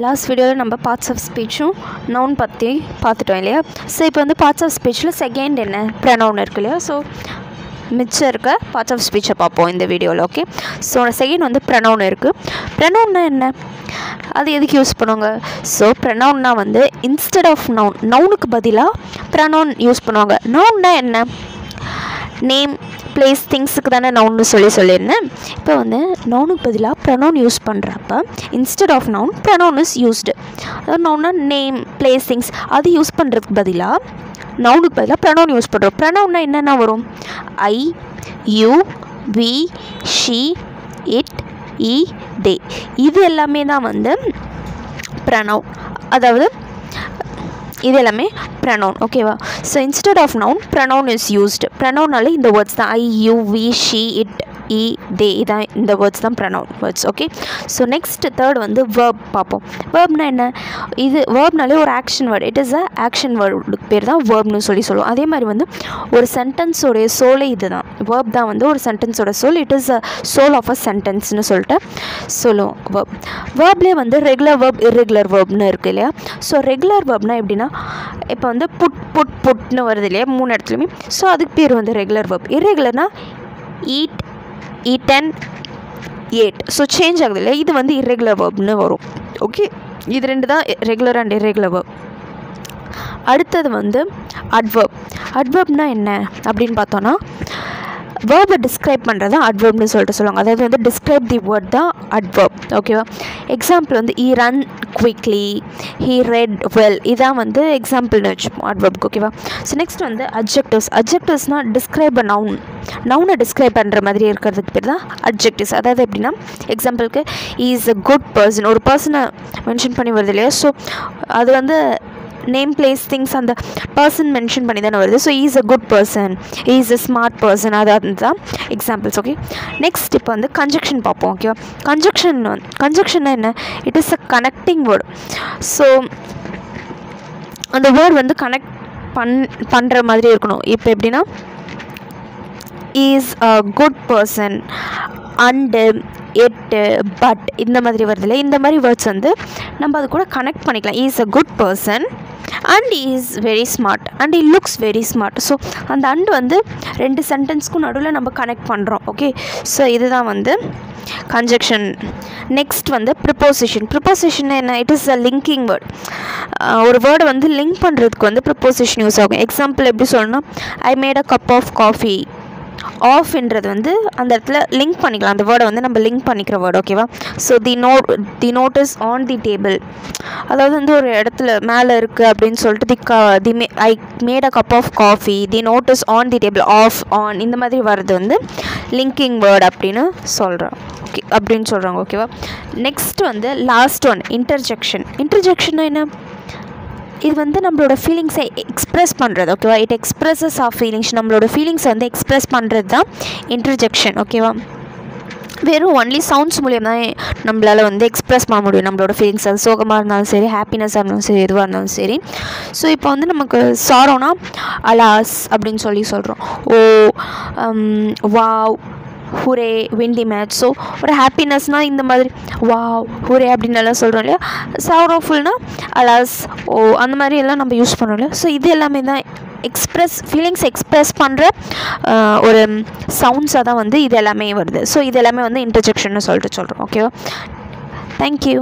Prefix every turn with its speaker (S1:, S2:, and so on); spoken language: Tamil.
S1: லாஸ்ட் வீடியோவில் நம்ம பார்ட்ஸ் ஆஃப் ஸ்பீச்சும் நவுன் பற்றி பார்த்துட்டோம் இல்லையா? ஸோ இப்போ வந்து பார்ட்ஸ் ஆஃப் ஸ்பீச்சில் செகண்ட் என்ன? ப்ரனவுன் இருக்கு இல்லையா? ஸோ மிச்சம் இருக்க பார்ட்ஸ் ஆஃப் ஸ்பீச்சை பார்ப்போம் இந்த வீடியோவில் ஓகே ஸோ செகண்ட் வந்து ப்ரனவுன் இருக்குது ப்ரனவுன்னா என்ன? அது எதுக்கு யூஸ் பண்ணுவாங்க? ஸோ ப்ரனவுன்னா வந்து இன்ஸ்டெட் ஆஃப் நவுன் நவுனுக்கு பதிலாக ப்ரனவுன் யூஸ் பண்ணுவாங்க. நவுன்னா என்ன? நேம் பிளேஸ் திங்ஸுக்கு தானே நவுன்னு சொல்லி சொல்லியிருந்தேன். இப்போ வந்து நவுனுக்கு பதிலாக ப்ரனவுன் யூஸ் பண்ணுறப்ப instead of noun pronoun is used அதாவது நவுன்னா நேம் பிளேஸ் திங்ஸ் அது யூஸ் பண்ணுறதுக்கு பதிலாக நவுனுக்கு பதிலாக ப்ரனவுன் யூஸ் பண்ணுறோம் ப்ரனவுன்னா என்னென்ன வரும்? I you we she it he they இது எல்லாமே தான் வந்து ப்ரனவுன் அதாவது இது எல்லாமே ப்ரனவுன் ஓகேவா so instead of noun pronoun is used ப்ரனவுனால இந்த வேர்ட்ஸ் தான். I you we she it E, he they இதான் இந்த வேர்ட்ஸ் தான் pronoun words okay so next third வந்து வேர்ப் பார்ப்போம். வேர்ப்னா என்ன? இது வேர்ப்னாலே ஒரு action word it is a action வேர்டுக்கு பேர் தான் வேர்ப்னு சொல்லி சொல்லுவோம். அதே மாதிரி வந்து ஒரு சென்டென்ஸோடைய சோலை இது தான் வேர்ப் தான் வந்து ஒரு சென்டென்ஸோட soul. It is a soul of a சென்டென்ஸ்னு சொல்லிட்டு சொல்லுவோம் வேர்ப் வேர்ப்லேயே வந்து ரெகுலர் வேர்ப் இரெகுலர் வேர்ப்னு இருக்குது இல்லையா? ஸோ ரெகுலர் வேர்ப்னா எப்படின்னா இப்போ வந்து புட் புட் புட்னு வருது இல்லையா? மூணு இடத்துலையுமே. ஸோ அதுக்கு பேர் வந்து regular verb இரெகுலர்னால் eat eaten ate so change ஆகுது இல்லையா இது வந்து இரெகுலர் வேர்ப்னு வரும். ஓகே இது ரெண்டு தான் ரெகுலர் அண்ட் இரெகுலர் வேர்ப் அடுத்தது வந்து அட்வர்ப் அட்வர்ப்னா என்ன அப்படின்னு பார்த்தோன்னா வேர்பை டிஸ்கிரைப் பண்ணுறது தான் அட்வர்ப்னு சொல்லிட்டு சொல்லுவாங்க. அதாவது வந்து டிஸ்கிரைப் தி வேர்ட் தான் அட்வர்ப் ஓகேவா எக்ஸாம்பிள் வந்து he run quickly he read well இதான் வந்து எக்ஸாம்பிள்னு வச்சுப்போம் அட்வர்புக்கு ஓகேவா ஸோ நெக்ஸ்ட் வந்து அப்ஜெக்டிவ்ஸ் அப்ஜெக்டிவ்ஸ்னால் டிஸ்கிரைப் அ நவுன் நவுனை டிஸ்கிரைப் பண்ணுற மாதிரி இருக்கிறதுக்கு பேர் தான் அப்ஜெக்டிவ்ஸ் அதாவது எப்படின்னா எக்ஸாம்பிளுக்கு இஸ் அ குட் பர்சன் ஒரு பர்சனை மென்ஷன் பண்ணி வருது இல்லையா? ஸோ அது வந்து நேம் பிளேஸ் திங்ஸ் அந்த பர்சன் மென்ஷன் பண்ணி தானே வருது. So is a good person is a smart person அது தான் எக்ஸாம்பிள்ஸ் ஓகே நெக்ஸ்ட் இப்போ வந்து கன்ஜெக்ஷன் பார்ப்போம் ஓகேவா கன்ஜெக்ஷன் கன்ஜெக்ஷன் என்ன? It is a connecting word so அந்த வேர்ட் வந்து கனெக்ட் பண் பண்ணுற மாதிரி இருக்கணும். இப்போ எப்படின்னா is a good person and எட்டு பட் இந்த மாதிரி வருதுல்ல இந்த மாதிரி வேர்ட்ஸ் வந்து நம்ம அது கூட கனெக்ட் பண்ணிக்கலாம். Is a good person and is very smart and he looks very smart so அந்த அண்ட் வந்து ரெண்டு சென்டென்ஸ்க்கும் நடுவில் நம்ம கனெக்ட் பண்ணுறோம் ஓகே ஸோ இதுதான் வந்து கன்ஜெக்ஷன் நெக்ஸ்ட் வந்து ப்ரிப்போசிஷன் ப்ரிப்போசிஷன் என்ன? It is a linking word ஒரு வேர்டை வந்து லிங்க் பண்ணுறதுக்கு வந்து ப்ரிப்போசிஷன் யூஸ் ஆகும். எக்ஸாம்பிள் எப்படி சொல்லணும் I made a cup of coffee ஆஃப்ன்றது வந்து அந்த இடத்துல லிங்க் பண்ணிக்கலாம். அந்த வேர்டை வந்து நம்ம லிங்க் பண்ணிக்கிற வேர்டு ஓகேவா so the note the notice on the table அதாவது வந்து ஒரு இடத்துல மேலே இருக்குது அப்படின்னு சொல்லிட்டு தி க the May I made a cup of coffee the notice on the table of on இந்த மாதிரி வர்றது வந்து லிங்கிங் வேர்டு அப்படின்னு சொல்கிறோம் ஓகே அப்படின்னு சொல்கிறாங்க ஓகேவா நெக்ஸ்ட் வந்து லாஸ்ட் ஒன் இன்டர்ஜெக்ஷன் இன்டர்ஜெக்ஷன் என்ன? இது வந்து நம்மளோட ஃபீலிங்ஸை எக்ஸ்ப்ரெஸ் பண்ணுறது ஓகேவா இட் எக்ஸ்ப்ரெஸஸ் ஆஃப் ஃபீலிங்ஸ் நம்மளோட ஃபீலிங்ஸை வந்து எக்ஸ்ப்ரெஸ் பண்ணுறது தான் இன்டர்ஜெக்ஷன் ஓகேவா வெறும் ஒன்லி சவுண்ட்ஸ் மூலியம் தான் நம்மளால் வந்து எக்ஸ்ப்ரெஸ் பண்ண முடியும் நம்மளோட ஃபீலிங்ஸ் அது சோகமாக இருந்தாலும் சரி ஹாப்பினஸ்ஸாக இருந்தாலும் சரி எதுவாக இருந்தாலும் சரி. ஸோ இப்போ வந்து நமக்கு சாரோனா அலாஸ் அப்படின்னு சொல்லி சொல்கிறோம் ஓ வாவ் ஹுரே விண்டி மேட்ச். ஸோ ஒரு ஹாப்பினஸ்னால் இந்த மாதிரி வாவ் ஹுரே அப்படின்னு எல்லாம் சொல்கிறோம் இல்லையா? சாரோஃபுல்னால் அலாஸ் ஓ அந்த மாதிரி எல்லாம் நம்ம யூஸ் பண்ணுறோம் இல்லையா? ஸோ இது எல்லாமே தான் எக்ஸ்ப்ரெஸ் ஃபீலிங்ஸ் எக்ஸ்ப்ரெஸ் பண்ணுற ஒரு சவுண்ட்ஸாக தான் வந்து இது எல்லாமே வருது. ஸோ இது எல்லாமே வந்து இன்டர்ஜெக்ஷன்னு சொல்லிட்டு சொல்கிறோம் ஓகேவா தேங்க்யூ